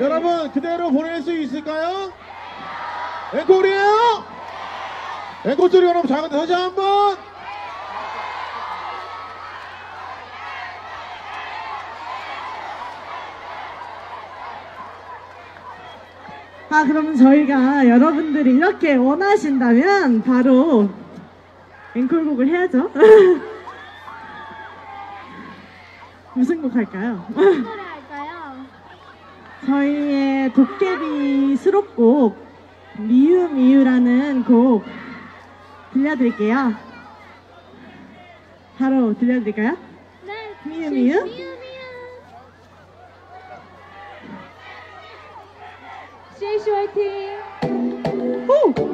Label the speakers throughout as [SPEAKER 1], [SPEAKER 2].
[SPEAKER 1] 여러분 그대로 보낼 수 있을까요? 앵콜이에요? 앵콜 소리가 너무 작은데 다시 한번
[SPEAKER 2] 아, 그러면 저희가 여러분들이 이렇게 원하신다면 바로 앵콜곡을 해야죠. 무슨 곡 할까요? 저희의 도깨비 수록곡 미유 미유라는 곡 들려드릴게요. 바로 들려드릴까요?
[SPEAKER 3] 네.
[SPEAKER 2] 미유 미유?
[SPEAKER 3] CH 화이팅.
[SPEAKER 2] 오!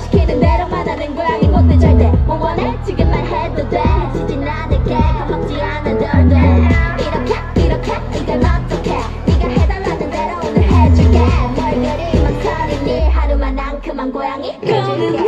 [SPEAKER 4] 시키는 대로만 하는 고양이 못돼 절대 뭐 원해. 지금 말해도 돼. 지진 않을게 겁먹지 않아도 돼. 이렇게 이렇게 이건 어떡해. 네가 해달라는 대로 오늘 해줄게. 뭘 그리 망설이니. 하루만 앙큼한 고양이. 그줄게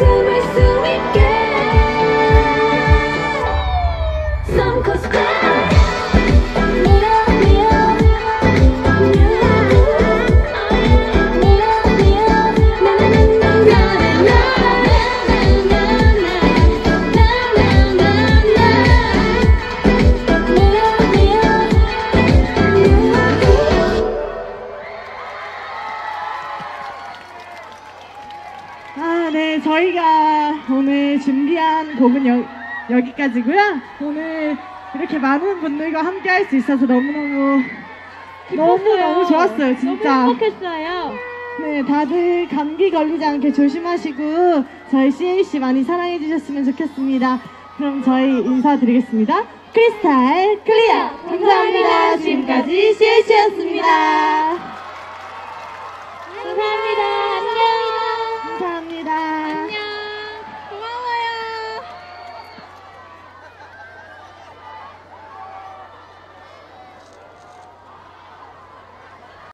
[SPEAKER 4] 내가
[SPEAKER 2] 저희가 오늘 준비한 곡은 여, 여기까지고요. 오늘 이렇게 많은 분들과 함께 할 수 있어서 너무너무 너무너무 좋았어요, 진짜.
[SPEAKER 3] 너무 행복했어요.
[SPEAKER 2] 네, 다들 감기 걸리지 않게 조심하시고 저희 CAC 많이 사랑해 주셨으면 좋겠습니다. 그럼 저희 인사드리겠습니다. 크리스탈 클리어! 감사합니다. 지금까지 CAC였습니다.
[SPEAKER 3] 감사합니다.